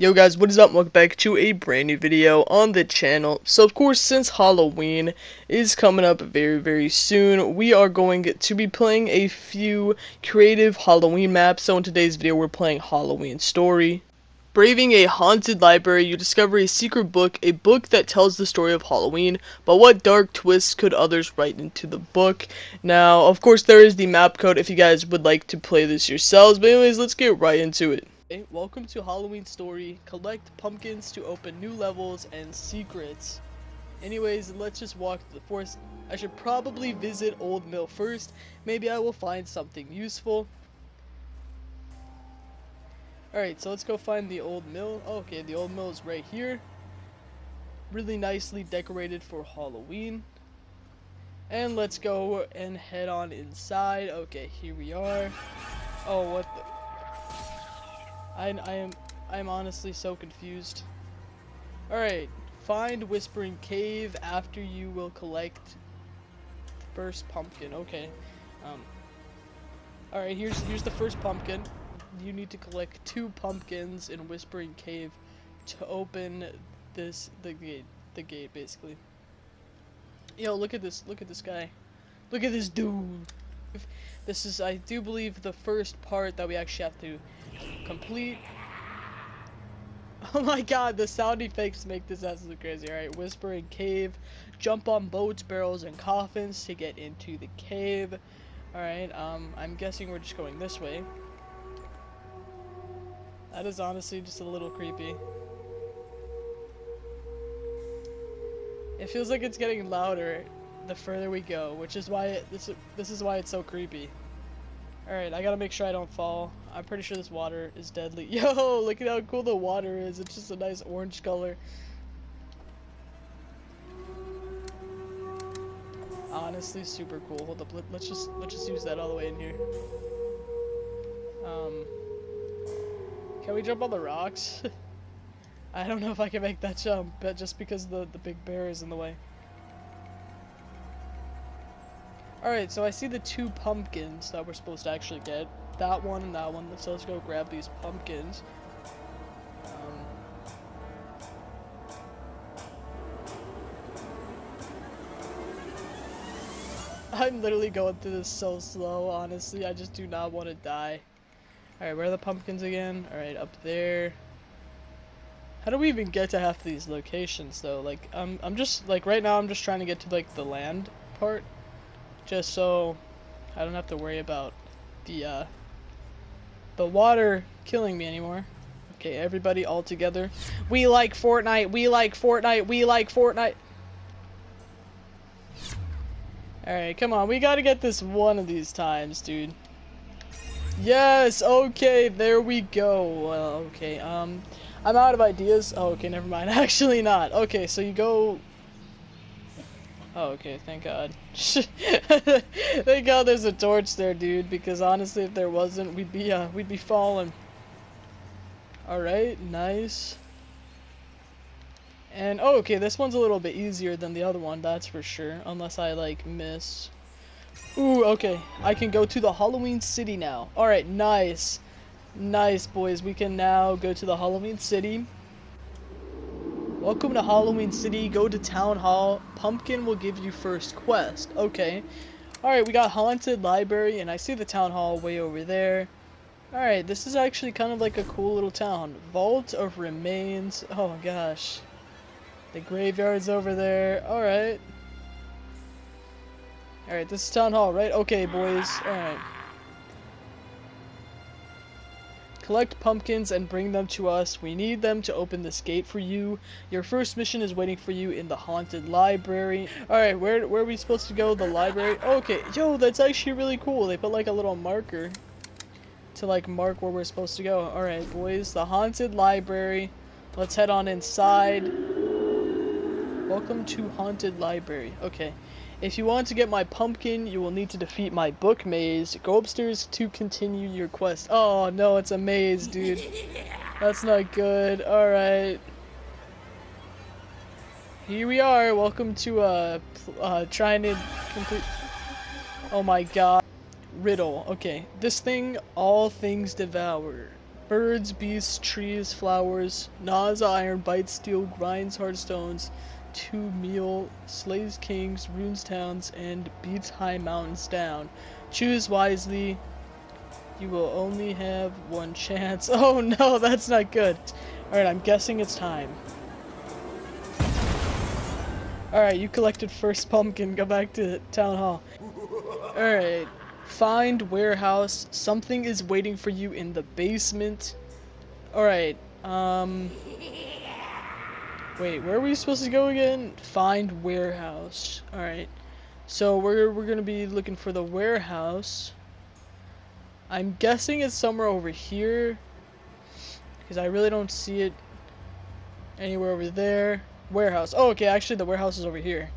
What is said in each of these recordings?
Yo guys, what is up? Welcome back to a brand new video on the channel. So of course, since Halloween is coming up very, very soon, we are going to be playing a few creative Halloween maps. So in today's video, we're playing Halloween Story. Braving a haunted library, you discover a secret book, a book that tells the story of Halloween, but what dark twists could others write into the book? Now, of course, there is the map code if you guys would like to play this yourselves, but anyways, let's get right into it. Hey, welcome to Halloween Story. Collect pumpkins to open new levels and secrets. Anyways, let's just walk the forest. I should probably visit Old Mill first. Maybe I will find something useful. Alright, so let's go find the Old Mill. Oh, okay, the Old Mill is right here. Really nicely decorated for Halloween. And let's go and head on inside. Okay, here we are. Oh, what the... I, I am I am honestly so confused. Alright, find Whispering Cave after you will collect the first pumpkin. Okay. Um, Alright, here's here's the first pumpkin. You need to collect two pumpkins in Whispering Cave to open this the gate the gate basically. Yo, look at this look at this guy. Look at this dude. This is I do believe the first part that we actually have to complete. Oh my god, the sound effects make this absolutely crazy. Alright, Whispering Cave. Jump on boats, barrels, and coffins to get into the cave. Alright, um, I'm guessing we're just going this way. That is honestly just a little creepy. It feels like it's getting louder the further we go, which is why it, this this is why it's so creepy. Alright, I gotta make sure I don't fall. I'm pretty sure this water is deadly. Yo, look at how cool the water is. It's just a nice orange color. Honestly, super cool. Hold up, let, us just let's just use that all the way in here. Um, can we jump on the rocks? I don't know if I can make that jump, but just because the the big bear is in the way. Alright, so I see the two pumpkins that we're supposed to actually get. That one and that one. So let's go grab these pumpkins. Um, I'm literally going through this so slow, honestly. I just do not want to die. Alright, where are the pumpkins again? Alright, up there. How do we even get to half of these locations, though? Like, I'm, I'm just, like, right now I'm just trying to get to, like, the land part just so I don't have to worry about the uh, the water killing me anymore. Okay, everybody all together. We like Fortnite. We like Fortnite. We like Fortnite. Alright, come on. We gotta get this one of these times, dude. Yes, okay, there we go. Well, okay, um, I'm out of ideas. Oh, okay, never mind. Actually not. Okay, so you go Oh, okay, thank God. thank God there's a torch there, dude, because honestly, if there wasn't, we'd be, uh, we'd be falling. Alright, nice. And, oh, okay, this one's a little bit easier than the other one, that's for sure, unless I, like, miss. Ooh, okay, I can go to the Halloween City now. Alright, nice. Nice, boys, we can now go to the Halloween City. Welcome to Halloween City. Go to Town Hall. Pumpkin will give you first quest. Okay. Alright, we got Haunted Library, and I see the Town Hall way over there. Alright, this is actually kind of like a cool little town. Vault of Remains. Oh gosh. The graveyard's over there. Alright. Alright, this is Town Hall, right? Okay, boys. Alright. Collect pumpkins and bring them to us. We need them to open this gate for you. Your first mission is waiting for you in the haunted library. Alright, where, where are we supposed to go? The library? Okay, yo, that's actually really cool. They put like a little marker to like mark where we're supposed to go. Alright, boys, the haunted library. Let's head on inside. Welcome to Haunted Library. Okay. If you want to get my pumpkin, you will need to defeat my book maze. Go upstairs to continue your quest. Oh, no, it's a maze, dude. That's not good. Alright. Here we are. Welcome to, uh, uh, trying to complete... Oh my god. Riddle. Okay. This thing, all things devour. Birds, beasts, trees, flowers. Gnaws iron, bites steel, grinds hard stones. To meal, slays kings, ruins towns, and beats high mountains down. Choose wisely. You will only have one chance. Oh no, that's not good. Alright, I'm guessing it's time. Alright, you collected first pumpkin. Go back to town hall. Alright. Find warehouse. Something is waiting for you in the basement. Alright. Um. Wait, where are we supposed to go again? Find warehouse. Alright. So we're, we're gonna be looking for the warehouse. I'm guessing it's somewhere over here. Because I really don't see it anywhere over there. Warehouse. Oh, okay, actually the warehouse is over here.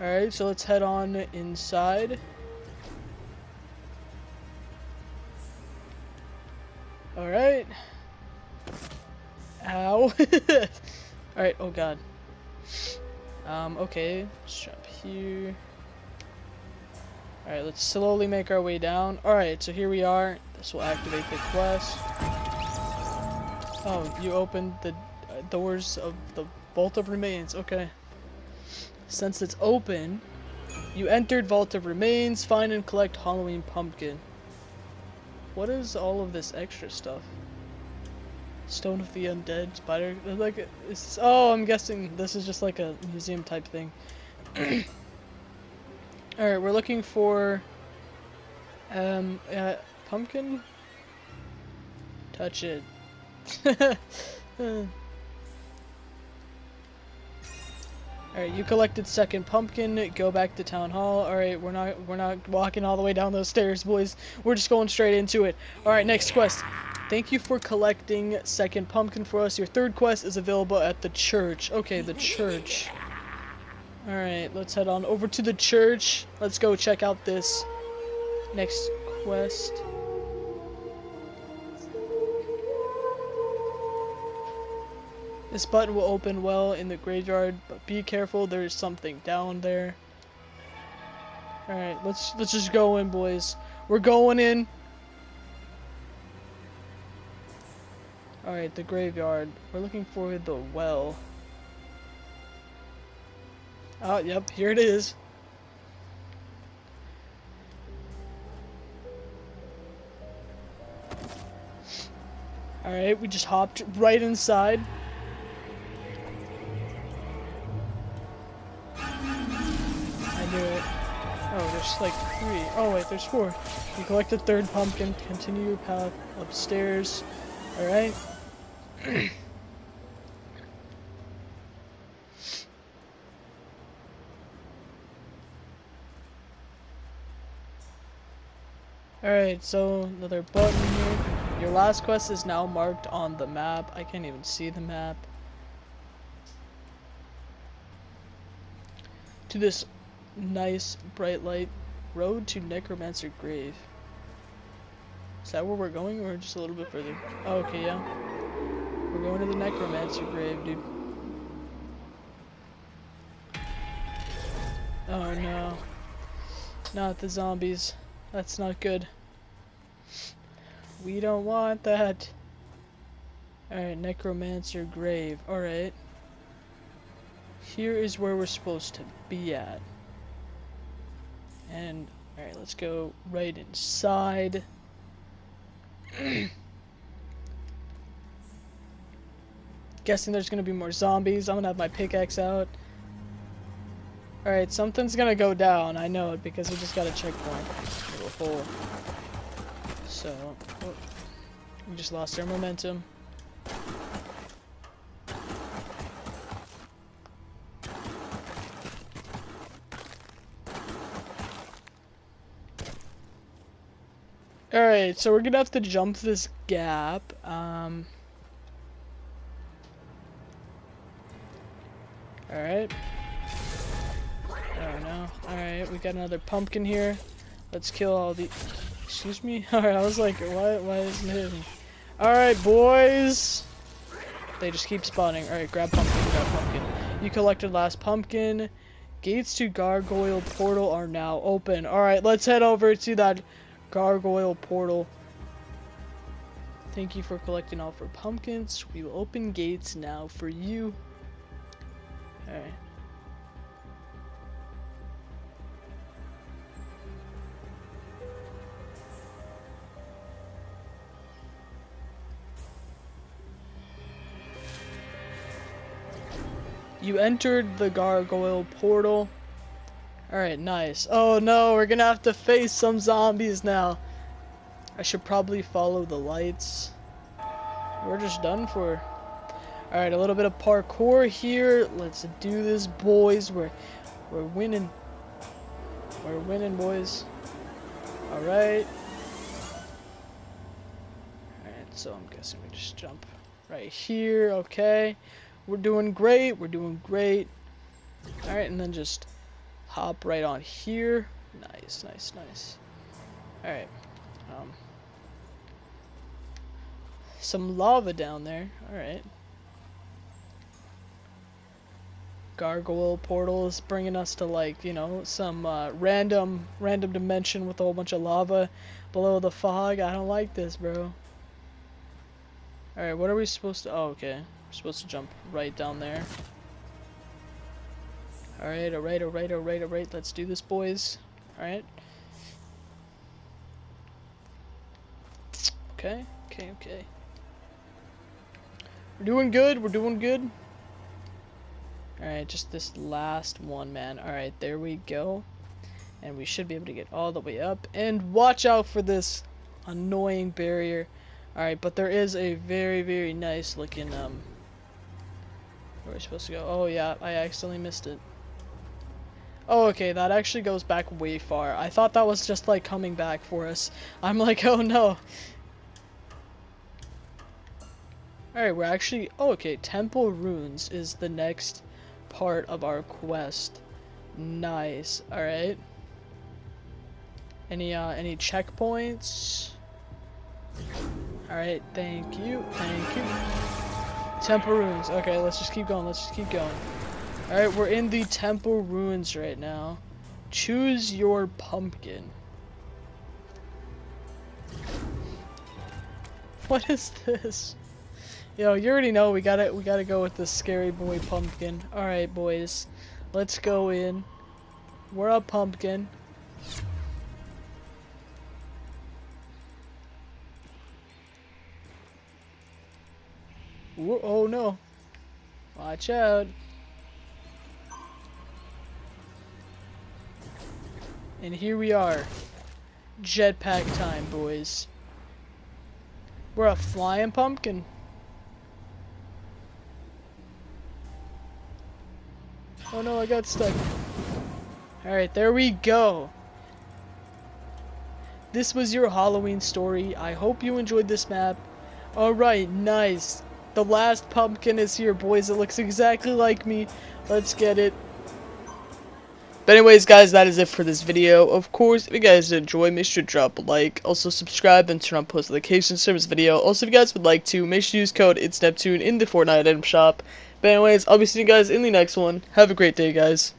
Alright, so let's head on inside. Alright. Ow. Alright, oh god. Um, okay. Let's jump here. Alright, let's slowly make our way down. Alright, so here we are. This will activate the quest. Oh, you opened the doors of the Vault of Remains. Okay. Since it's open, you entered Vault of Remains, find and collect Halloween Pumpkin. What is all of this extra stuff? Stone of the Undead, Spider, like, it's, oh, I'm guessing this is just like a museum type thing. Alright, we're looking for, um, uh, pumpkin? Touch it. Alright, you collected second pumpkin, go back to town hall. Alright, we're not we're not walking all the way down those stairs, boys. We're just going straight into it. Alright, next quest. Thank you for collecting second pumpkin for us. Your third quest is available at the church. Okay, the church. Alright, let's head on over to the church. Let's go check out this next quest. This button will open well in the graveyard, but be careful, there's something down there. Alright, let's let's just go in, boys. We're going in. Alright, the graveyard. We're looking for the well. Oh, yep, here it is. Alright, we just hopped right inside. I do Oh, there's like three. Oh wait, there's four. You collect the third pumpkin, continue your path upstairs. Alright. Alright, so another button here. Your last quest is now marked on the map. I can't even see the map. To this nice bright light road to Necromancer Grave. Is that where we're going or just a little bit further? Oh, okay, yeah. We're going to the Necromancer Grave, dude. Oh no. Not the zombies. That's not good. We don't want that. Alright, Necromancer Grave. Alright. Here is where we're supposed to be at. And, alright, let's go right inside. Guessing there's gonna be more zombies. I'm gonna have my pickaxe out. Alright, something's gonna go down. I know it because we just got a checkpoint. Little hole. So, oh, we just lost our momentum. Alright, so we're gonna have to jump this gap. Um, Alright. Oh no. Alright, we got another pumpkin here. Let's kill all the... Excuse me? Alright, I was like, why, why isn't it? Alright, boys! They just keep spawning. Alright, grab pumpkin, grab pumpkin. You collected last pumpkin. Gates to Gargoyle Portal are now open. Alright, let's head over to that gargoyle portal. Thank you four collecting all for pumpkins. We will open gates now for you. Alright. You entered the gargoyle portal. Alright, nice. Oh no, we're gonna have to face some zombies now. I should probably follow the lights. We're just done for. Alright, a little bit of parkour here. Let's do this, boys. We're we're winning. We're winning, boys. Alright. Alright, so I'm guessing we just jump right here, okay. We're doing great. We're doing great. Alright, and then just hop right on here. Nice, nice, nice. Alright. Um, some lava down there. Alright. Gargoyle portals bringing us to like, you know, some uh, random random dimension with a whole bunch of lava below the fog. I don't like this, bro. Alright, what are we supposed to... Oh, okay. We're supposed to jump right down there. Alright, alright, alright, alright, alright. Let's do this, boys. Alright. Okay, okay, okay. We're doing good, we're doing good. Alright, just this last one, man. Alright, there we go. And we should be able to get all the way up. And watch out for this annoying barrier. Alright, but there is a very, very nice looking, um, where are we supposed to go? Oh yeah, I accidentally missed it. Oh, okay, that actually goes back way far. I thought that was just like coming back for us. I'm like, oh no. Alright, we're actually, oh okay, Temple Runes is the next part of our quest. Nice, alright. Any, uh, any checkpoints? Alright, thank you, thank you. Temple Runes, Okay, let's just keep going. Let's just keep going. Alright, we're in the Temple Ruins right now. Choose your pumpkin. What is this? Yo, you already know we gotta we gotta go with the scary boy pumpkin. Alright boys. Let's go in. We're a pumpkin. Oh no. Watch out. And here we are. Jetpack time, boys. We're a flying pumpkin. Oh no, I got stuck. Alright, there we go. This was your Halloween story. I hope you enjoyed this map. Alright, nice. The last pumpkin is here, boys. It looks exactly like me. Let's get it. But anyways, guys, that is it for this video. Of course, if you guys enjoy, make sure to drop a like. Also, subscribe and turn on post notifications for this video. Also, if you guys would like to, make sure to use code ITZNEPTUNE in the Fortnite item shop. But anyways, I'll be seeing you guys in the next one. Have a great day, guys.